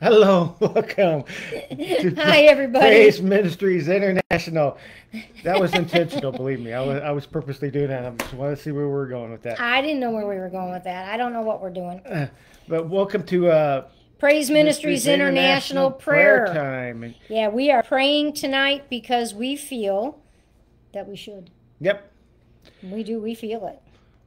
Hello, welcome. Hi, everybody. Praise Ministries International. That was intentional, believe me. I was I was purposely doing that. I just wanted to see where we were going with that. I didn't know where we were going with that. I don't know what we're doing. But welcome to uh, Praise Ministries International, Prayer. time. Yeah, we are praying tonight because we feel that we should. yep, We do. We feel it.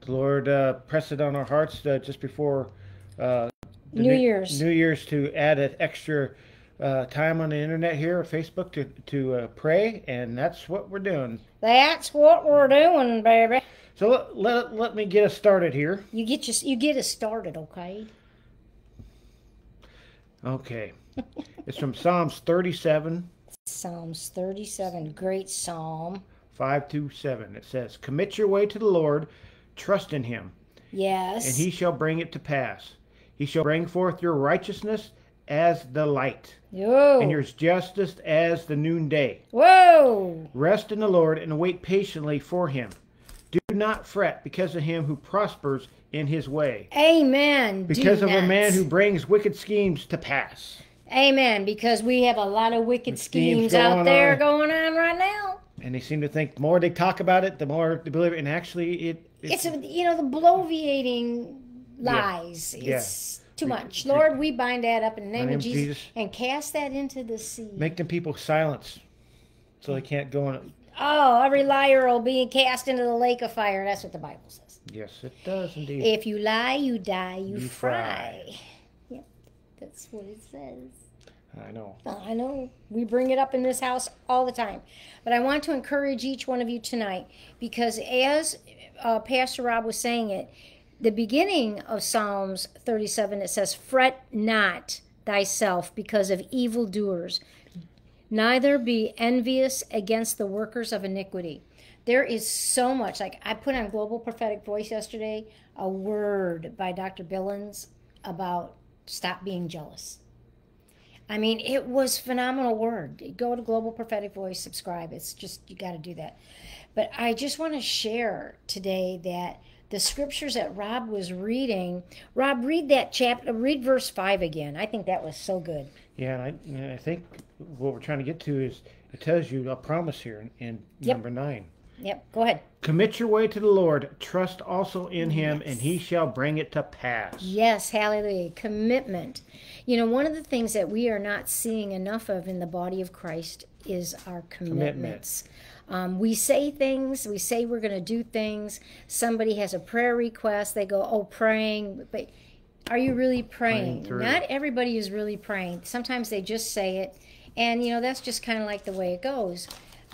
the Lord uh, pressed it on our hearts uh, just before uh, the New Year's. New Year's to add an extra uh, time on the internet here, Facebook, to to uh, pray, and that's what we're doing. That's what we're doing, baby. So let, let, let me get us started here. You get just you get us started, okay? Okay. it's from Psalms 37, Psalms 37, great psalm. 5 to 7. It says, Commit your way to the Lord, trust in him, Yes. and he shall bring it to pass. He shall bring forth your righteousness as the light, and your justice as the noonday. Whoa. Rest in the Lord and wait patiently for him. Do not fret because of him who prospers in his way, Amen. Do because of a man who brings wicked schemes to pass. Amen. Because we have a lot of wicked schemes schemes out there on. going on right now. And they seem to think the more they talk about it, the more they believe it. And actually, it It's a, you know the bloviating lies. Yeah. It's too much. Lord, we bind that up in the name, name of Jesus, Jesus. and cast that into the sea. make them people silence so they can't go on. oh, every liar will be cast into the lake of fire. That's what the Bible says. Yes, it does indeed. If you lie, you die, you, You fry. fry. Yep, that's what it says. I know. I know we bring it up in this house all the time, but I want to encourage each one of you tonight because, as uh, Pastor Rob was saying it, the beginning of Psalms 37 it says, "Fret not thyself because of evildoers, neither be envious against the workers of iniquity." There is so much. Like I put on Global Prophetic Voice yesterday a word by Dr. Billings about stop being jealous. I mean, it was phenomenal word. Go to Global Prophetic Voice, subscribe. It's just you got to do that. But I just want to share today that the scriptures that Rob was reading. Rob, read that chapter. Uh, read verse five again. I think that was so good. Yeah, and I, and I think what we're trying to get to is it tells you a promise here in, in Yep. number nine. Yep. Go ahead. Commit your way to the Lord, trust also in him, and he shall bring it to pass. Yes, hallelujah. Commitment. You know, one of the things that we are not seeing enough of in the body of Christ is our commitments. Um, we say things, we say we're going to do things. Somebody has a prayer request, they go, Oh, praying. But are you really praying? Praying not everybody is really praying. Sometimes they just say it. And, you know, that's just kind of like the way it goes.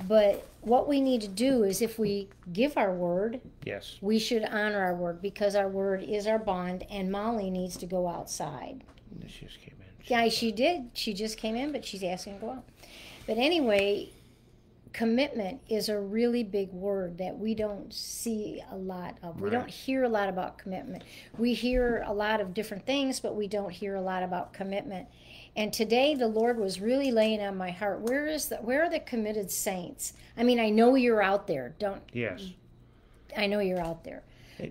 But what we need to do is if we give our word, Yes. we should honor our word because our word is our bond and molly needs to go outside This just came in. yeah she did she just came in but she's asking to go out but anyway commitment is a really big word that we don't see a lot of we don't hear a lot about commitment we hear a lot of different things but we don't hear a lot about commitment and today the lord was really laying on my heart where is the where are the committed saints i mean i know you're out there don't Yes. i know you're out there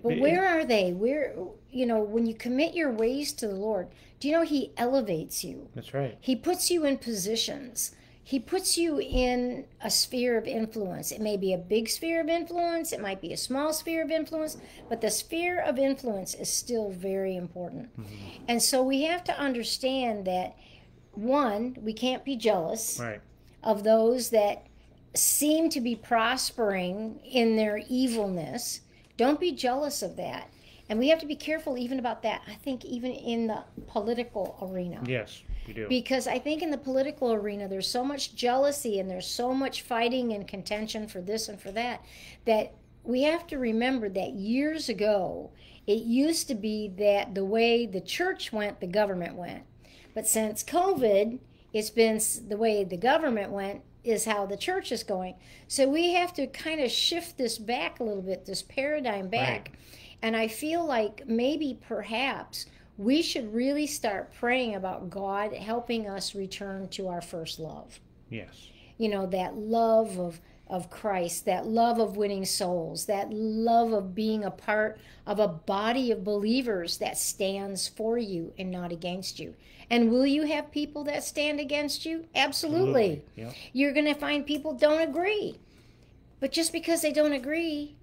but where are they? Where, you know, when you commit your ways to the Lord, do you know He elevates you? That's right. He puts you in positions. He puts you in a sphere of influence. It may be a big sphere of influence, it might be a small sphere of influence, but the sphere of influence is still very important. Mm-hmm. And so we have to understand that one, we can't be jealous Right. of those that seem to be prospering in their evilness. Don't be jealous of that. And we have to be careful even about that. I think even in the political arena. Yes, you do. Because I think in the political arena, there's so much jealousy and there's so much fighting and contention for this and for that that we have to remember that years ago, it used to be that the way the church went, the government went. But since COVID, it's been the way the government went is how the church is going. So we have to kind of shift this back a little bit, this paradigm back. And I feel like maybe perhaps we should really start praying about God helping us return to our first love. yes. You know, that love of of Christ, that love of winning souls, that love of being a part of a body of believers that stands for you and not against you. And will you have people that stand against you? Absolutely. Yeah. You're going to find people don't agree. But just because they don't agree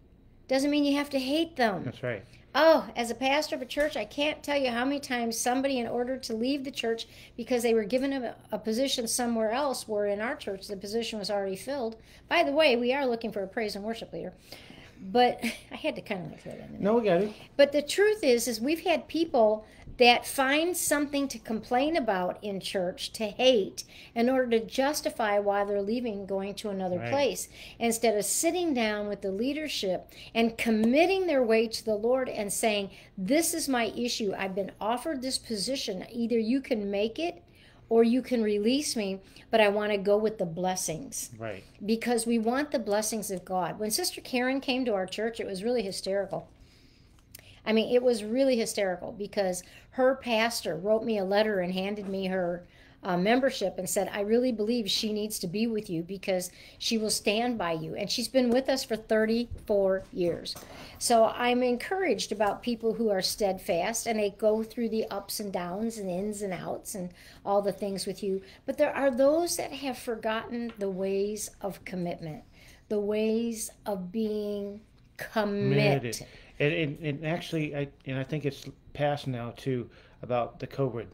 doesn't mean you have to hate them. That's right. Oh, as a pastor of a church, I can't tell you how many times somebody, in order to leave the church because they were given a, a, position somewhere else, where in our church the position was already filled. By the way, we are looking for a praise and worship leader, but I had to kind of like throw that in there. No, we got it. But the truth is, is we've had people that find something to complain about in church to hate in order to justify why they're leaving going to another Right. place instead of sitting down with the leadership and committing their way to the lord and saying this is my issue i've been offered this position either you can make it or you can release me but i want to go with the blessings Right. because we want the blessings of God. When Sister Karen came to our church, it was really hysterical. I mean, it was really hysterical because her pastor wrote me a letter and handed me her uh, membership and said, I really believe she needs to be with you because she will stand by you. And she's been with us for 34 years. So I'm encouraged about people who are steadfast and they go through the ups and downs and ins and outs and all the things with you. But there are those that have forgotten the ways of commitment, the ways of being commit. Committed. And, and, actually, I and I think it's passed now too about the COVID,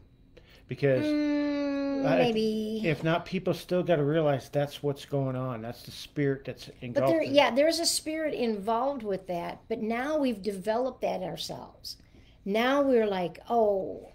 because Mm, I- maybe. if not, people still got to realize that's what's going on. That's the spirit that's But there, in yeah, there's a spirit involved with that. But now we've developed that ourselves. Now we're like, oh,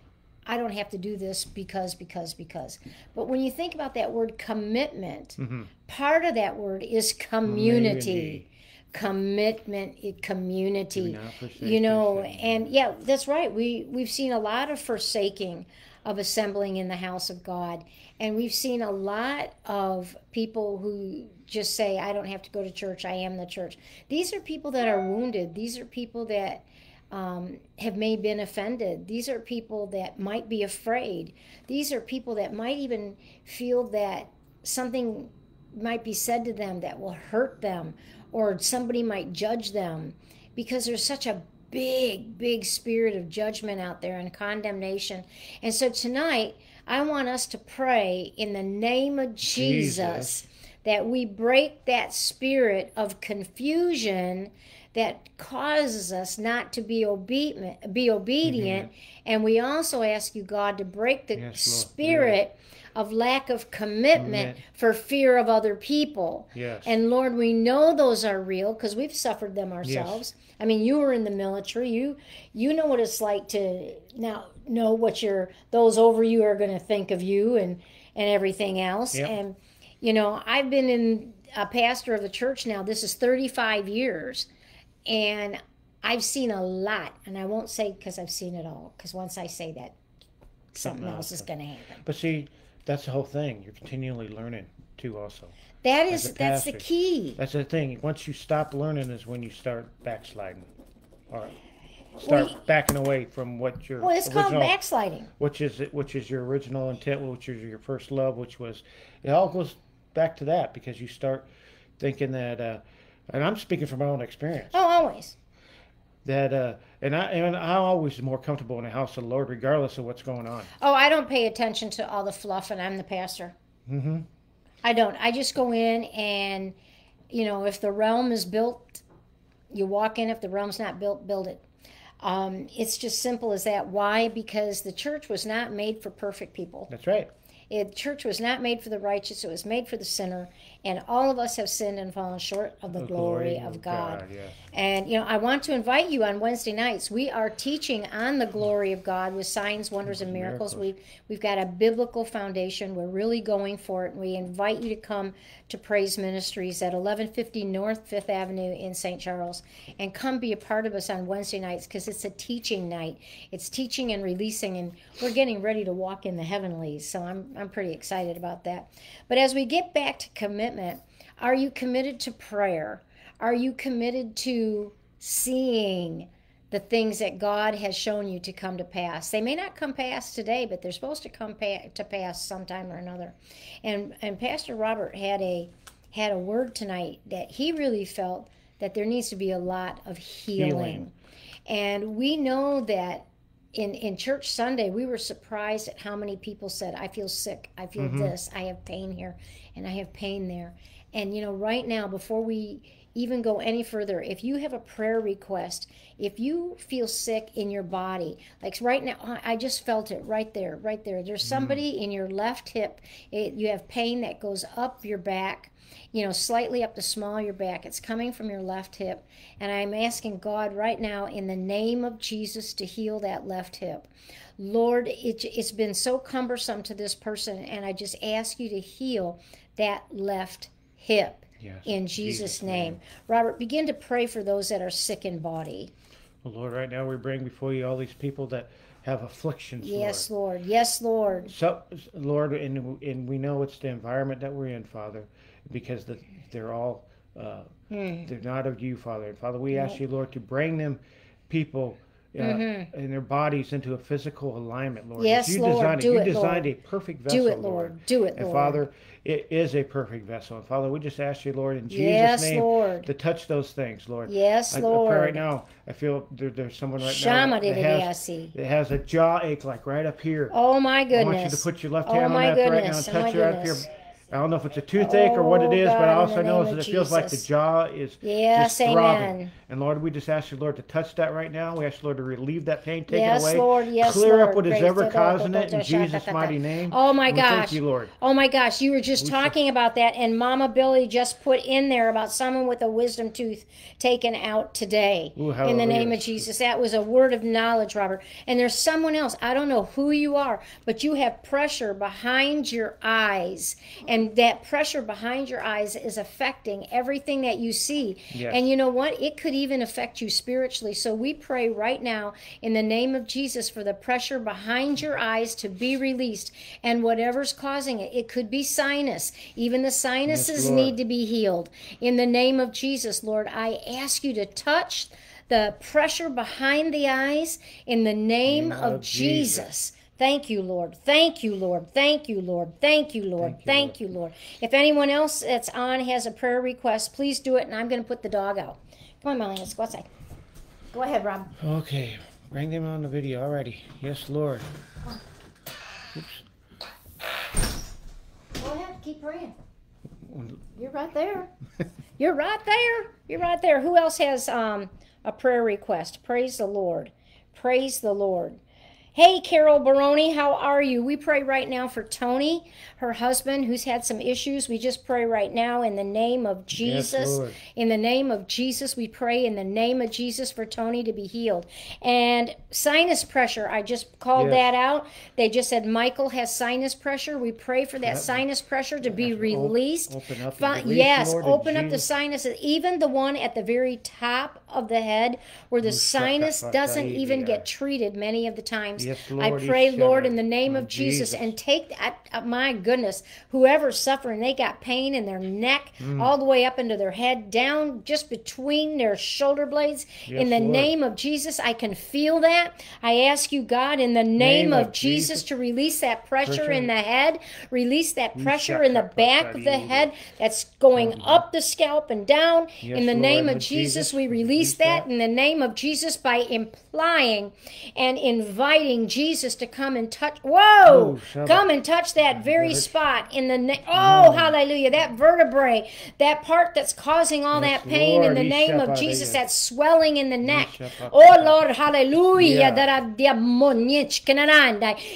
I don't have to do this because, because, because. But when you think about that word commitment, Mhm. part of that word is community, Community. Commitment, community. Not forsake You know, and yeah, that's right. We we've seen a lot of forsaking of assembling in the house of God, and we've seen a lot of people who just say, "I don't have to go to church. I am the church." These are people that are wounded. These are people that um, have may been offended. These are people that might be afraid. These are people that might even feel that something might be said to them that will hurt them, or somebody might judge them, because there's such a big, big spirit of judgment out there and condemnation. And so tonight, I want us to pray in the name of Jesus, Jesus. that we break that spirit of confusion that causes us not to be obedient, be obedient. Mm-hmm. And we also ask you, God, to break the Yes, Lord. Of lack of commitment Commit. for fear of other people. Yes. And Lord, we know those are real because we've suffered them ourselves. I mean, you were in the military. You you know what it's like to now know what your those over you are going to think of you and and everything else. Yep. And you know, I've been in a pastor of the church now. This is 35 years, and I've seen a lot. And I won't say because I've seen it all. Because once I say that, something, Something else else. is going to happen. But see, that's the whole thing. You're continually learning too. Also, That is that's the key. that's the thing. Once you stop learning, is when you start backsliding, or start Well, backing away from what your Well, it's called backsliding. which is which is your original intent, which is your first love, which was it all goes back to that because you start thinking that, uh, and I'm speaking from my own experience. Oh, always. That uh and I and I'm always more comfortable in the house of the Lord regardless of what's going on. Oh, I don't pay attention to all the fluff, and I'm the pastor. Mm-hmm. I don't. I just go in and, you know, if the realm is built, you walk in. If the realm's not built, build it. Um, it's just simple as that. Why? Because the church was not made for perfect people. That's right. It, church was not made for the righteous. It was made for the sinner. And all of us have sinned and fallen short of the, glory, of God. yes. And you know, I want to invite you on Wednesday nights. We are teaching on the glory of God with signs, wonders, and miracles. Miracles. We've we've got a biblical foundation. We're really going for it. And we invite you to come to Praise Ministries at 1150 North Fifth Avenue in St. Charles, and come be a part of us on Wednesday nights because it's a teaching night. It's teaching and releasing, and we're getting ready to walk in the heavenlies. So I'm I'm pretty excited about that. But as we get back to commitment, are you committed to prayer? Are you committed to seeing the things that God has shown you to come to pass? They may not come pass today, but they're supposed to come pa- to pass sometime or another. And and Pastor Robert had a had a word tonight that he really felt that there needs to be a lot of healing. Healing. And we know that in, in church Sunday, we were surprised at how many people said, I feel sick, I feel mm-hmm. this, I have pain here, and I have pain there. And you know, right now, before we even go any further, if you have a prayer request, if you feel sick in your body, like right now, I just felt it right there, right there. There's mm-hmm. somebody in your left hip, it, you have pain that goes up your back you know, slightly up the small of your back. It's coming from your left hip. And I'm asking God right now, in the name of Jesus, to heal that left hip. Lord, it, it's been so cumbersome to this person, and I just ask you to heal that left hip. Yes, In Jesus' name. Robert, begin to pray for those that are sick in body. Well, Lord, right now we bring before you all these people that have afflictions. Yes, Lord. Yes, Lord. So, Lord, and, and we know it's the environment that we're in, Father, because the, they're all uh, Hmm. they're not of you, Father. And Father, we ask you, Lord, to bring them people. Uh, in their bodies into a physical alignment, Lord. Mm-hmm. Yes, you Lord. designed Do you it, designed Lord. a perfect vessel, Do it, Lord. Do it, Lord. And Lord. Father, it is a perfect vessel. And Father, we just ask you, Lord, in Jesus' Yes, name, Lord. to touch those things, Lord. Yes, I, I pray right now. I feel there, there's someone right Shama now that has, it, that has a jaw ache, like right up here. Oh, my goodness! I want you to put your left Oh, hand on my that right now and goodness. Oh, touch it right up here. I don't know if it's a toothache or what it is, Oh, is, but I also know that it feels like the jaw is Yes, just throbbing. amen. And Lord, we just ask you, Lord, to touch that right now. We ask you, Lord, to relieve that pain, take Yes, it away, Lord. Yes, clear Lord. up what is Praise ever causing it in Jesus' mighty name. Oh my gosh. Thank you, Lord. Oh my gosh, you were just We talking about that, and Mama Billy just put in there about someone with a wisdom tooth taken out today. Ooh, in the name of Jesus. That was a word of knowledge, Robert. And there's someone else. I don't know who you are, but you have pressure behind your eyes. And that pressure behind your eyes is affecting everything that you see. Yes. And you know what? It could even affect you spiritually. So we pray right now in the name of Jesus for the pressure behind your eyes to be released. And whatever's causing it, it could be sinus. Even the sinuses Lord. need to be healed. In the name of Jesus, Lord, I ask you to touch the pressure behind the eyes in the name, of, of Jesus. Jesus. Thank you, Lord. Thank you, Lord. Thank you, Lord. Thank you, Lord. Thank you, Lord. If anyone else that's on has a prayer request, please do it, and I'm going to put the dog out. Come on, Molly, let's go outside. Go ahead, Rob. Okay, bring them on the video already. Yes, Lord. Oops. Go ahead, keep praying. You're right there. You're right there. You're right there. Who else has um, a prayer request? Praise the Lord. Praise the Lord. Hey, Carol Baroni, how are you? We pray right now for Tony, her husband, who's had some issues. We just pray right now in the name of Jesus. Lord. in the name of Jesus, we pray in the name of Jesus for Tony to be healed. And sinus pressure, I just called Yes. that out. They just said Michael has sinus pressure. We pray for that Yep. sinus pressure to be released. open up release, yes, open up the Jesus. sinuses, even the one at the very top of the head where the sinus doesn't even get treated many of the times. Yes, I pray, Lord, in the name of Oh, Jesus, Jesus. and take that. uh, my goodness, whoever's suffering, they got pain in their neck, Mm. all the way up into their head, down just between their shoulder blades. in the Lord. name of Jesus, I can feel that. I ask you, God, in the name, Name of, of Jesus, Jesus. to release that pressure, Pressure. in the head, release that pressure in the back of the head that's going up the scalp and down. Yes, in the Lord, name of Jesus, Jesus, we release release that that. in the name of Jesus by implying and inviting Jesus to come and touch. Whoa! Oh, come and touch that very Lord. spot in the name. Oh, hallelujah! That vertebrae, that part that's causing all Yes, that pain in the name of Jesus, that swelling in the neck. Oh Lord, hallelujah! Yeah.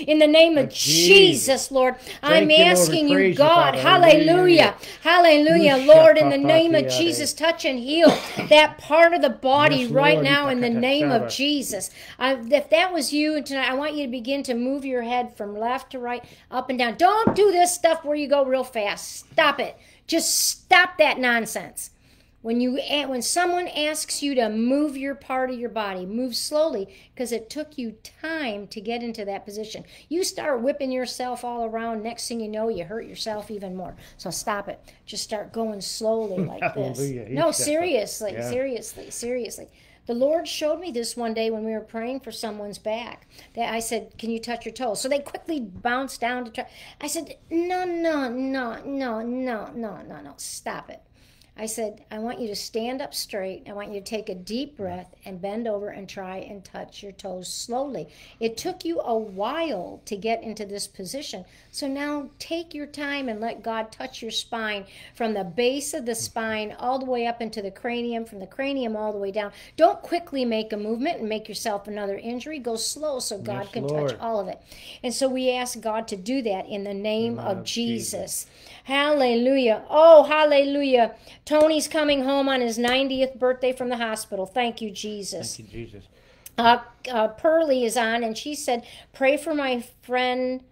In the name of Jesus. Lord, I'm asking you, God, hallelujah, hallelujah, Lord, in the name of. Jesus, touch and heal that part of the body right Lord. now in the name of Jesus. I, if that was you tonight, I want you to begin to move your head from left to right, up and down. Don't do this stuff where you go real fast. Stop it. Just stop that nonsense. When you when someone asks you to move your part of your body, move slowly because it took you time to get into that position. You start whipping yourself all around. Next thing you know, you hurt yourself even more. So stop it. Just start going slowly like this. No, seriously, Yeah. seriously, seriously. The Lord showed me this one day when we were praying for someone's back. That I said, "Can you touch your toes?" So they quickly bounced down to try. I said, "No, no, no, no, no, no, no, no. Stop it." I said, I want you to stand up straight. I want you to take a deep breath and bend over and try and touch your toes slowly. It took you a while to get into this position. So now take your time and let God touch your spine from the base of the spine all the way up into the cranium, from the cranium all the way down. Don't quickly make a movement and make yourself another injury. Go slow so God Yes, can Lord. touch all of it. And so we ask God to do that in the name of of Jesus. Hallelujah. Oh, hallelujah. Tony's coming home on his 90th birthday from the hospital. Thank you, Jesus. Thank you, Jesus. Uh, uh, Pearlie is on, and she said, Pray for my friend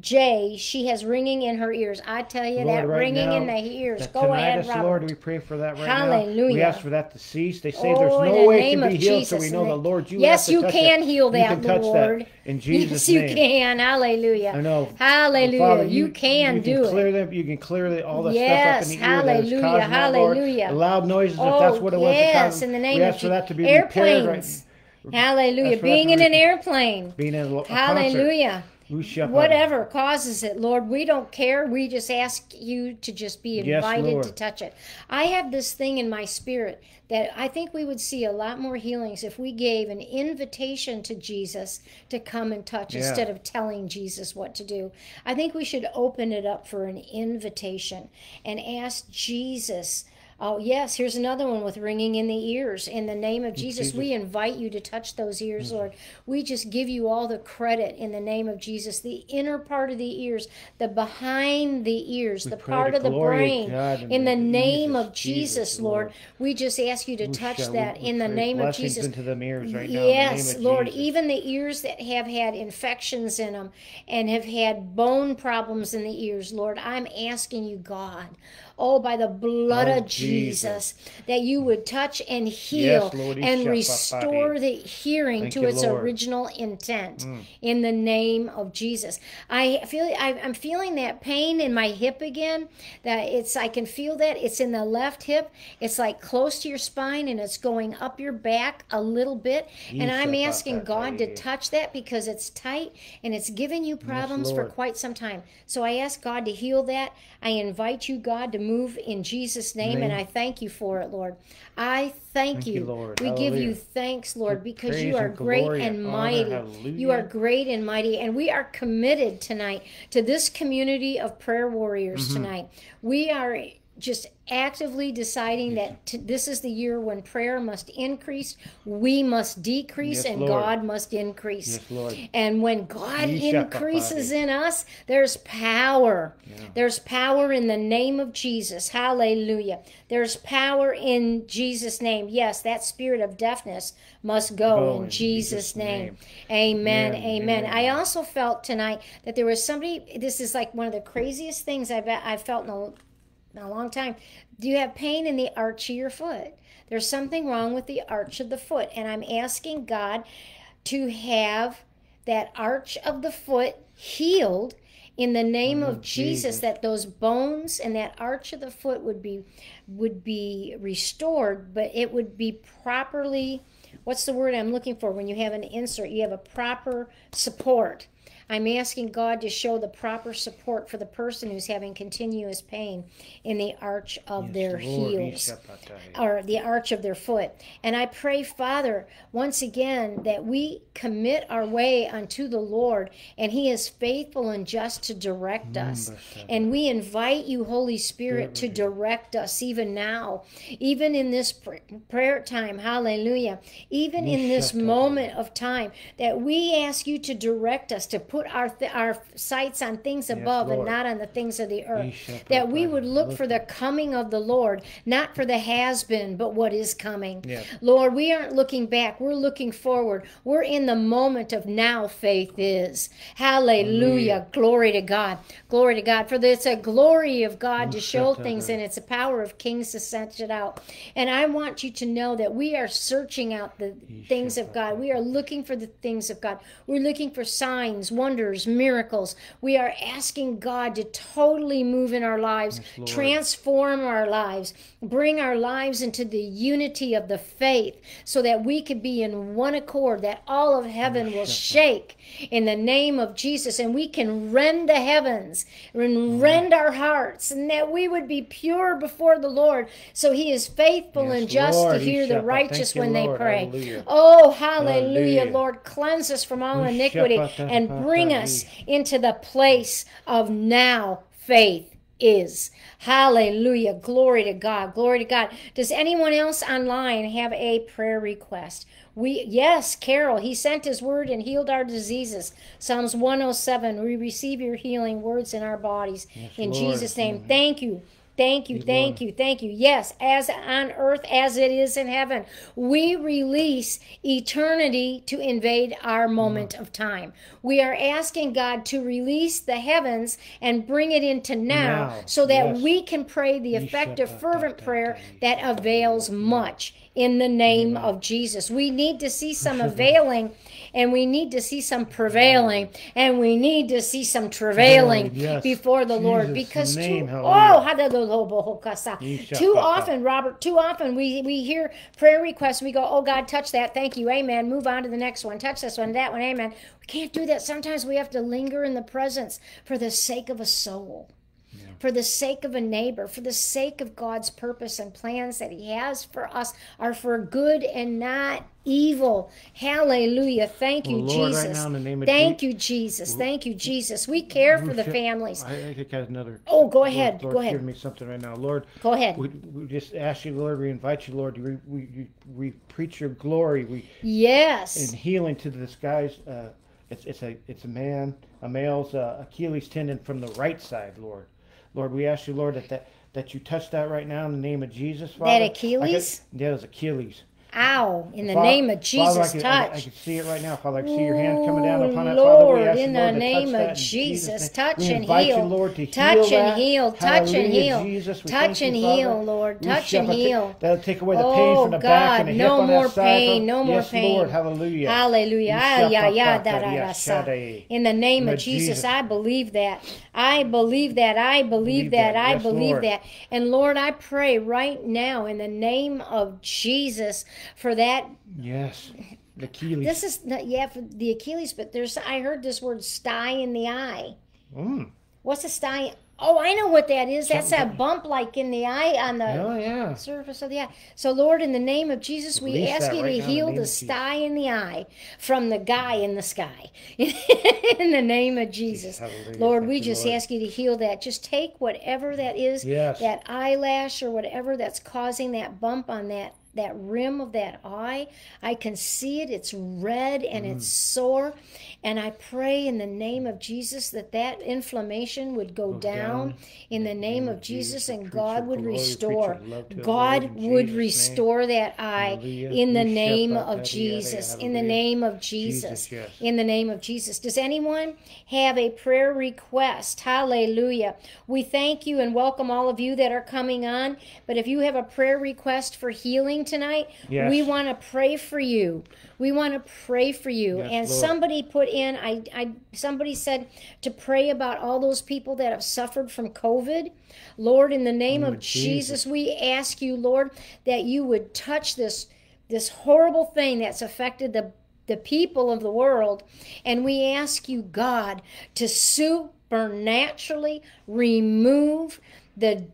Jay. She has ringing in her ears. I tell you, Lord, that right ringing now, in the ears. Go ahead, Robert. Lord, we pray for that right now. We ask for that to cease. They say Oh, there's no the way it can be healed, so we Jesus. know the Lord, you yes, to you can that. heal You that, can touch Lord. that in Jesus' yes, you name. can. Hallelujah. I know. Hallelujah. Father, you, can you do can clear it. them. You can clear the, all the Yes, stuff up in the ear that is hallelujah, causing that, Lord. hallelujah. The loud noises, Oh, if that's what it was. Oh, yes, in the name we of ask for that to be repaired airplanes. right. Hallelujah. That's for that Being in an airplane. Being in a, a. Hallelujah. We shut up. Whatever causes it, Lord, we don't care. We just ask you to just be invited Lord. to touch it. I have this thing in my spirit that I think we would see a lot more healings if we gave an invitation to Jesus to come and touch Yeah. instead of telling Jesus what to do. I think we should open it up for an invitation and ask Jesus. Oh, yes, here's another one with ringing in the ears. In the name of Jesus, Jesus. we invite you to touch those ears, mm-hmm. Lord. We just give you all the credit in the name of Jesus. The inner part of the ears, the behind the ears, the part of the brain. God in the name Jesus, of Jesus, Jesus, Lord, Lord. we just ask you to We touch shall- that we- we in the name of Jesus. into them ears right now. Yes, Lord, even the ears that have had infections in them and have had bone problems in the ears, Lord, I'm asking you, God, oh, by the blood Oh, of Jesus, that you would touch and heal Yes, Lord, and restore the hearing Thank to you, its Lord. Mm. original intent in the name of Jesus. I feel I, I'm feeling that pain in my hip again. That it's I can feel that it's in the left hip. It's like close to your spine and it's going up your back a little bit. And I'm asking God to touch that because it's tight and it's giving you problems for quite some time. So I ask God to heal that. I invite you, God, to move in Jesus' name, and I thank you for it, Lord. I thank, Thank you. you, Lord. We give you thanks, Lord, because praise you are and great and honor. mighty. Hallelujah. You are great and mighty, and we are committed tonight to this community of prayer warriors Mm-hmm. tonight. We are just actively deciding that t- this is the year when prayer must increase, we must decrease, Yes, and Lord. God must increase. Yes, Lord. And when God Yesha increases in us, there's power. There's power in the name of Jesus. Hallelujah. There's power in Jesus' name. Yes, that spirit of deafness must go, Go in, in Jesus', Jesus' name. name. Amen. Amen. Amen. I also felt tonight that there was somebody, this is like one of the craziest things I've, I've felt in a, a long time. Do you have pain in the arch of your foot? There's something wrong with the arch of the foot. And I'm asking God to have that arch of the foot healed in the name mm, of Jesus, Jesus. that those bones and that arch of the foot would be would be restored but it would be properly what's the word I'm looking for when you have an insert you have a proper support I'm asking God to show the proper support for the person who's having continuous pain in the arch of their Lord, heels or the arch of their foot. And I pray, Father, once again, that we commit our way unto the Lord, and He is faithful and just to direct us. And we invite you, Holy Spirit, to direct us even now, even in this prayer time. Hallelujah. Even in this moment of time, that we ask you to direct us, to put our, th- our sights on things above and not on the things of the earth. That we would look for the coming of the Lord, not for the has been, but what is coming. Yeah. Lord, we aren't looking back, we're looking forward. We're in the moment of now faith is. Hallelujah. Hallelujah. Glory to God. Glory to God. For it's a glory of God to show things, and it's a power of kings to set it out. And I want you to know that we are searching out the things of God. We are looking for the things of God. We're looking for signs, wonders, miracles. We are asking God to totally move in our lives, Lord. transform our lives, bring our lives into the unity of the faith so that we could be in one accord, that all of heaven will shake in the name of Jesus and we can rend the heavens and rend mm. our hearts and that we would be pure before the Lord. So he is faithful Yes, and just Lord. to hear the righteous you, when they pray. Hallelujah. Oh, hallelujah, Hallelujah. Lord. Cleanse us from all iniquity and bring us into the place of now faith is. Hallelujah. Glory to God. Glory to God. Does anyone else online have a prayer request? We yes, Carol, he sent his word and healed our diseases. Psalms 107. We receive your healing words in our bodies. in Lord. Jesus' name. Mm-hmm. Thank you. Thank you, thank you, thank you. Yes, as on earth as it is in heaven, we release eternity to invade our moment of time. We are asking God to release the heavens and bring it into now, Now, so that yes. we can pray the effective, fervent prayer that avails much in the name of Jesus. We need to see some availing and we need to see some prevailing. And we need to see some travailing Yes. before the Lord. Jesus' because name, too, oh too often Robert too often we we hear prayer requests. We go oh God touch that. Thank you. Amen. Move on to the next one. Touch this one that one. Amen. We can't do that. Sometimes we have to linger in the presence for the sake of a soul for the sake of a neighbor, for the sake of God's purpose and plans that He has for us are for good and not evil. Hallelujah. Thank you, Well, Lord, Jesus. now in the name of Thank you, Jesus. Thank you, Jesus. We care for the families. I, I think I have another. Oh, go ahead, Lord, go ahead. Give me something right now, Lord. Go ahead. We, we just ask you, Lord. We invite you, Lord. We we, we, we preach your glory. We Yes. and healing to this guy's. Uh, it's it's a it's a man, a male's uh, Achilles tendon from the right side, Lord. Lord, we ask you, Lord, that that, that you touch that right now in the name of Jesus, Father. Could- Achilles? yeah, it was Achilles. Ow. In the Father- name of Father, Jesus, I can, I, I touch. can see it right now, Father. I can see your hand coming down upon that, Lord, Father. We in the to name of Jesus, touch and heal. Lord, to touch heal and heal, touch and heal. Jesus. Touch and heal, Lord. Touch and heal. That'll take away the pain Oh, from the back God, and the hip no on more that side. pain, no more pain. Lord, hallelujah. Hallelujah. Ah. In the name of Jesus, Jesus. I believe that. I believe that. I believe that. that. I believe that. And Lord, I pray right now in the name of Jesus for that Yes. The Achilles. this is not yeah for the Achilles, but there's I heard this word sty in the eye. Mm. What's a sty? Oh, I know what that is. That's Something- that bump like in the eye on the Oh, yeah. surface of the eye. So, Lord, in the name of Jesus, we Release ask you right to the heal the of sty in the eye from the guy in the sky. in the name of Jesus. Hallelujah. Lord, Thank we just Lord. ask you to heal that. Just take whatever that is, Yes. that eyelash or whatever that's causing that bump on that that rim of that eye. I can see it. It's red and it's Mm. sore. And I pray in the name of Jesus that that inflammation would go, Go down, down. in the name of Jesus and God would glory, restore. your love to the God would Jesus' name. restore that eye in the name of Jesus. In the name of Jesus. Jesus. In the name of Jesus. Does anyone have a prayer request? Hallelujah. We thank you and welcome all of you that are coming on. But if you have a prayer request for healing tonight, Yes. we want to pray for you. We want to pray for you. Yes, and Lord. somebody put in, I, I, somebody said to pray about all those people that have suffered from COVID. Lord, in the name oh, of of Jesus, we ask you, Lord, that you would touch this this horrible thing that's affected the the people of the world and we ask you God to supernaturally remove the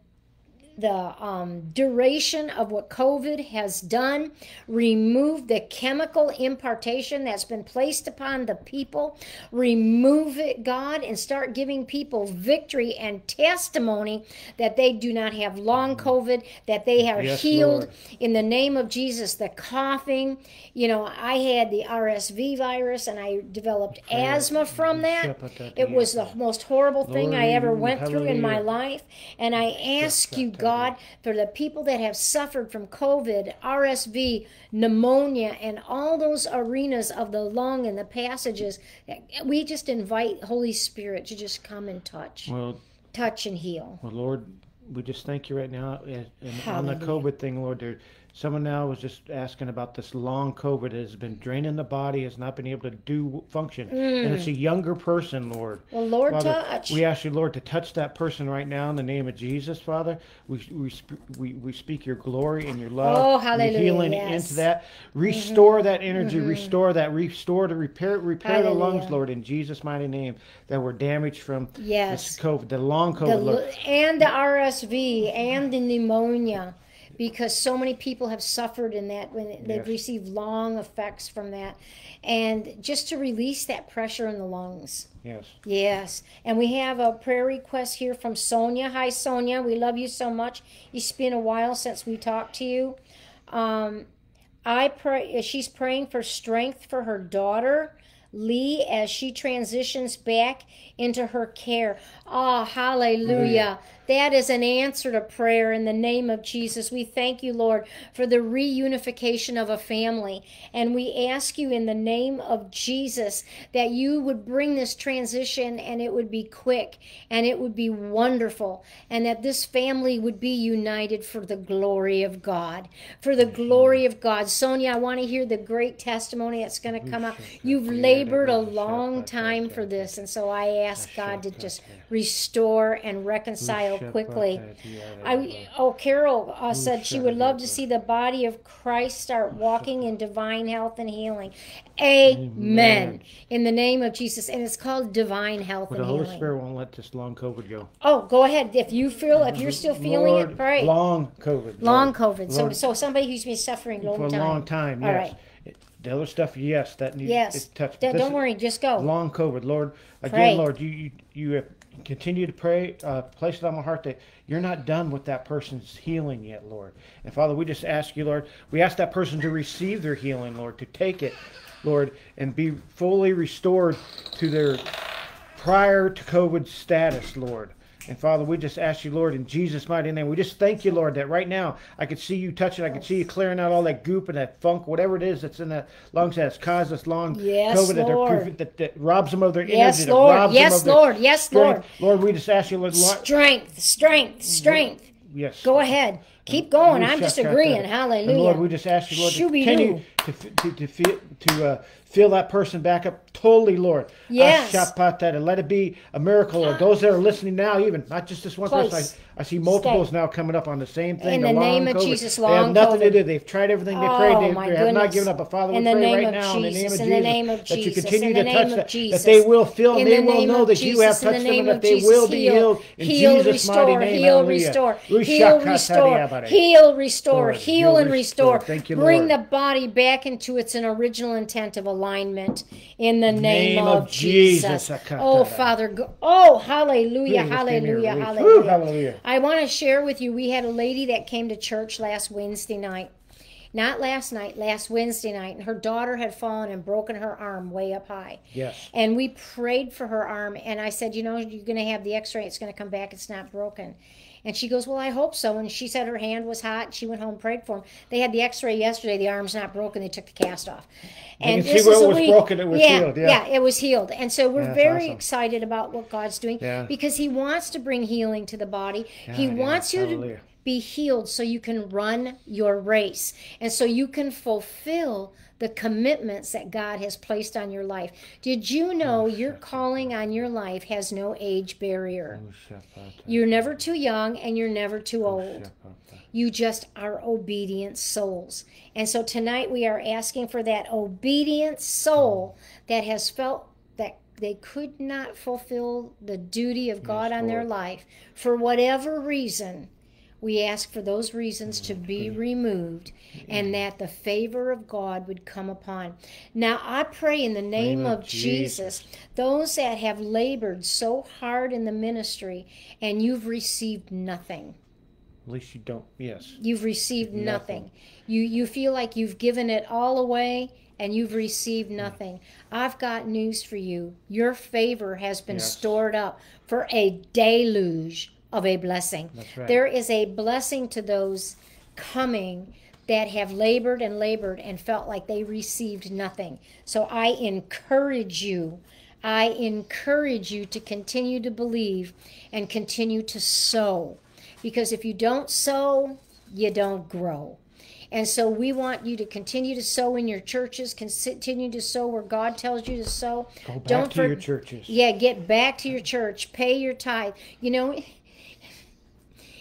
the um, duration of what COVID has done, remove the chemical impartation that's been placed upon the people, remove it, God, and start giving people victory and testimony that they do not have long COVID, that they are Yes, healed Lord. in the name of Jesus. The coughing, you know, I had the RSV virus and I developed asthma from that. It was the most horrible thing I ever Lord, went through in my life. And I ask you, God, for the people that have suffered from COVID, RSV, pneumonia, and all those arenas of the lung and the passages, we just invite Holy Spirit to just come and touch, Well, touch and heal. well, Lord, we just thank you right now. And, and on the COVID thing, Lord, there Someone now was just asking about this long COVID. It has been draining the body, has not been able to do function. And it's a younger person, Lord. Well, Lord, Father, touch. we ask you, Lord, to touch that person right now in the name of Jesus, Father. We we we, we speak your glory and your love, Oh, hallelujah, healing yes. Mm-hmm. into that. Restore that energy, restore that, restore to repair repair the lungs, Lord, in Jesus' mighty name that were damaged from Yes. this COVID, the long the, COVID. Lord. and the RSV and the pneumonia, because so many people have suffered in that when they've Yes. received long effects from that, and just to release that pressure in the lungs. Yes. Yes, and we have a prayer request here from Sonia. Hi, Sonia. We love you so much. It's been a while since we talked to you. Um, I pray. She's praying for strength for her daughter. Lee, as she transitions back into her care. Oh, hallelujah. That is an answer to prayer in the name of Jesus. We thank you, Lord, for the reunification of a family. And we ask you in the name of Jesus that you would bring this transition and it would be quick and it would be wonderful and that this family would be united for the glory of God. For the glory of God. Sonia, I want to hear the great testimony that's going to come out. You've labored a long time for this. And so I ask God to just restore and reconcile quickly. I oh Carol uh, said she would love to see the body of Christ start walking in divine health and healing. Amen. Amen. In the name of Jesus, and it's called divine health But the and Holy. Spirit won't let this long COVID go. Oh, go ahead. If you feel, if you're still feeling Lord, it, pray. Long COVID. Long Lord. COVID. So, Lord, so somebody who's been suffering long for a time. long time. All Yes. right. The other stuff, yes, that needs Yes. Don't- don't worry. Just go. Long COVID, Lord. Again, Pray. Lord, you you, you have continue to pray. Uh, place it on my heart that you're not done with that person's healing yet, Lord. And Father, we just ask you, Lord. We ask that person to receive their healing, Lord, to take it, Lord, and be fully restored to their prior to COVID status, Lord. And Father, we just ask you, Lord, in Jesus' mighty name, we just thank you, Lord, that right now I could see you touching, I could see you clearing out all that goop and that funk, whatever it is that's in the lungs that has caused this long Yes, COVID that, they're Lord. proof- that, that robs them of their Yes, energy, that Lord. Yes, Lord. Yes, strength. Lord. Lord, we just ask you, Lord, Strength, strength, strength. yes. Go ahead. Keep going. I'm just agreeing. And Hallelujah. Lord, we just ask you, Lord, to continue to, to, to, feel, to uh, fill that person back up totally, Lord. Yes. And let it be a miracle. Or those that are listening now, even, not just this one Close. person. I, I see multiples now coming up on the same thing. In the the long name of COVID. Jesus, They have nothing COVID. to do. They've tried everything. They Oh, prayed. They, they have not given up. But Father, In we the pray name right now in the name of Jesus, Jesus, in the name of Jesus, that you Jesus, continue to touch that, Jesus. that they will feel and they the will know that you have Jesus, in the touched them and that they Jesus, will be heal. healed in Heal, Jesus' restore, mighty name. heal, restore, heal, restore, heal, restore, heal, and restore. restore. Thank you, Bring the body back into its an original intent of alignment in the name, Name of, of Jesus, Jesus. Oh, Father, go- oh, hallelujah, Please, just give me a hallelujah, hallelujah. Hallelujah. I want to share with you. We had a lady that came to church last Wednesday night. Not last night, last Wednesday night. And her daughter had fallen and broken her arm way up high. Yes. And we prayed for her arm. And I said, You know, you're going to have the x ray. It's going to come back. It's not broken. And she goes, Well, I hope so. And she said her hand was hot. She went home, prayed for him. They had the x ray yesterday. The arm's not broken. They took the cast off. can see where it was week- broken, it was yeah, healed, yeah. it was healed. And so we're Yeah, very awesome. excited about what God's doing Yeah. because He wants to bring healing to the body. he yeah, wants you to. Be healed so you can run your race and so you can fulfill the commitments that God has placed on your life. Did you know your calling on your life has no age barrier? You're never too young and you're never too old. You just are obedient souls. And so tonight we are asking for that obedient soul that has felt that they could not fulfill the duty of God on their life for whatever reason. We ask for those reasons to be mm-hmm. removed and mm-hmm. that the favor of God would come upon. Now, I pray in the name, Name of of Jesus, those that have labored so hard in the ministry and you've received nothing. At least you don't. Yes. You've received Nothing. nothing. You you feel like you've given it all away and you've received mm. nothing. I've got news for you. Your favor has been Yes. stored up for a deluge of a blessing. Right. There is a blessing to those coming that have labored and labored and felt like they received nothing. So I encourage you. I encourage you to continue to believe and continue to sow. Because if you don't sow, you don't grow. And so we want you to continue to sow in your churches, continue to sow where God tells you to sow. Go back Don't to for, your churches. Yeah, get back to your church. Pay your tithe. You know,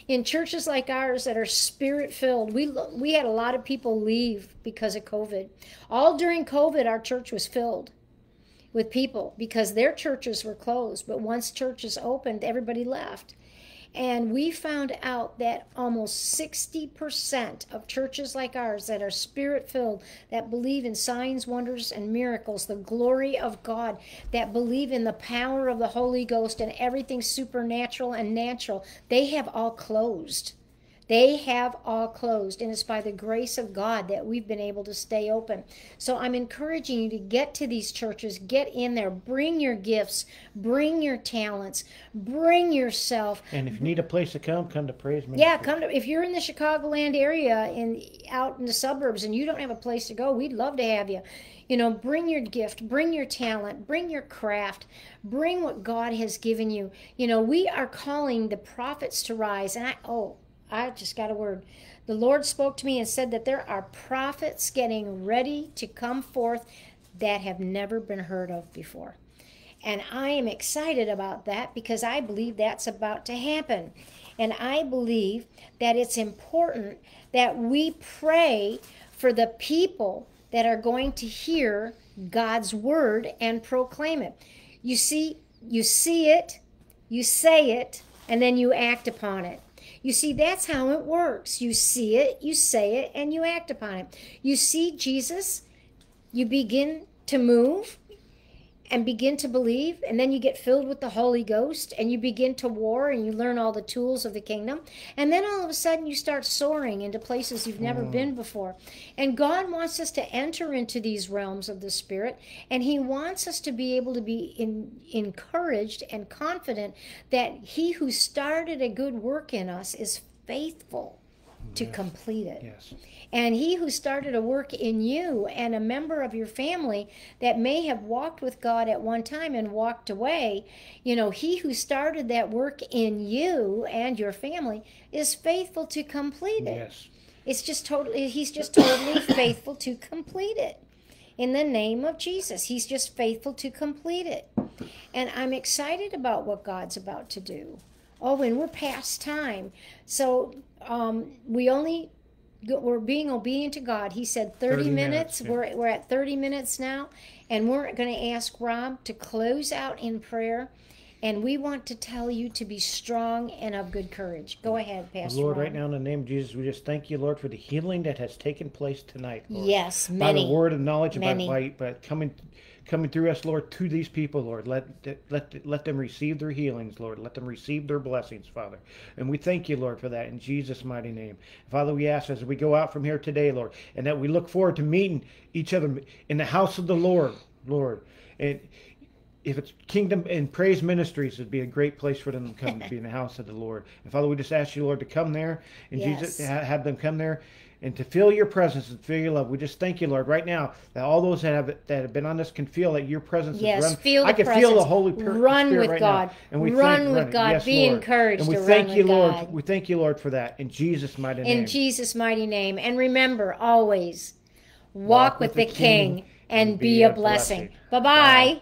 in churches like ours that are spirit filled, we we had a lot of people leave because of COVID. All during COVID, our church was filled with people because their churches were closed. But once churches opened, everybody left. And we found out that almost 60% of churches like ours that are spirit filled, that believe in signs, wonders, and miracles, the glory of God, that believe in the power of the Holy Ghost and everything supernatural and natural, they have all closed. They have all closed, and it's by the grace of God that we've been able to stay open. So I'm encouraging you to get to these churches, get in there, bring your gifts, bring your talents, bring yourself. And if you need a place to come, come to Praise Ministry. Yeah, come to. If you're in the Chicagoland area and out in the suburbs, and you don't have a place to go, we'd love to have you you know bring your gift bring your talent bring your craft bring what god has given you you know we are calling the prophets to rise and i oh I just got a word. The Lord spoke to me and said that there are prophets getting ready to come forth that have never been heard of before. And I am excited about that because I believe that's about to happen. And I believe that it's important that we pray for the people that are going to hear God's word and proclaim it. You see, you see it, you say it, and then you act upon it. You see, that's how it works. You see it, you say it, and you act upon it. You see Jesus, you begin to move, and begin to believe, and then you get filled with the Holy Ghost, and you begin to war, and you learn all the tools of the kingdom, and then all of a sudden you start soaring into places you've never mm. been before. And God wants us to enter into these realms of the Spirit, and He wants us to be able to be in, encouraged and confident that He who started a good work in us is faithful to yes. complete it. Yes. And he who started a work in you and a member of your family that may have walked with God at one time and walked away, you know, he who started that work in you and your family is faithful to complete it. Yes. It's just totally, he's just totally faithful to complete it. In the name of Jesus, he's just faithful to complete it. And I'm excited about what God's about to do. Oh, and we're past time. So um, we only we're being obedient to God. He said 30, 30 minutes. minutes yeah. We're we're at 30 minutes now, and we're going to ask Rob to close out in prayer. And we want to tell you to be strong and of good courage. Go ahead, Pastor. Lord, right now in the name of Jesus, we just thank you, Lord, for the healing that has taken place tonight. Lord. Yes, many. By the word of knowledge, many. by, by, by coming coming through us, Lord, to these people, Lord. Let, let, let them receive their healings, Lord. Let them receive their blessings, Father. And we thank you, Lord, for that in Jesus' mighty name. Father, we ask as we go out from here today, Lord, and that we look forward to meeting each other in the house of the Lord, Lord. And if it's kingdom and praise ministries, it'd be a great place for them to come to be in the house of the Lord. And Father, we just ask you, Lord, to come there and yes. Jesus have them come there and to feel your presence and feel your love. We just thank you, Lord, right now that all those that have that have been on this can feel that your presence yes, is run. Feel I can presence. feel the Holy Spirit run with right God. Now. And we run thank, with run, God. Yes, Be Lord. encouraged. And we thank you, Lord. God. We thank you, Lord, for that in Jesus' mighty name. In Jesus' mighty name. And remember always walk, walk with, with, the King, King and, be a blessing. blessing. Bye-bye. bye bye